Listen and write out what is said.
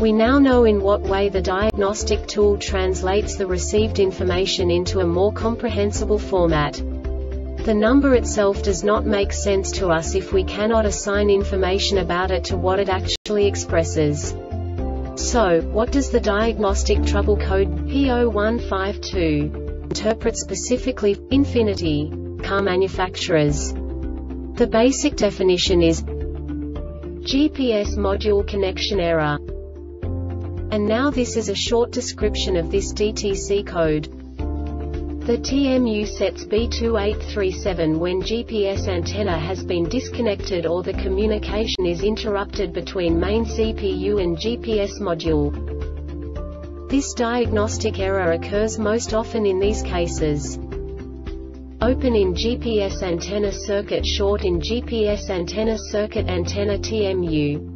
We now know in what way the diagnostic tool translates the received information into a more comprehensible format. The number itself does not make sense to us if we cannot assign information about it to what it actually expresses. So, what does the diagnostic trouble code P0152 interpret specifically Infiniti car manufacturers? The basic definition is GPS module connection error. And now this is a short description of this DTC code. The TMU sets B2837 when GPS antenna has been disconnected or the communication is interrupted between main CPU and GPS module. This diagnostic error occurs most often in these cases. Open in GPS antenna circuit short in GPS antenna circuit antenna TMU.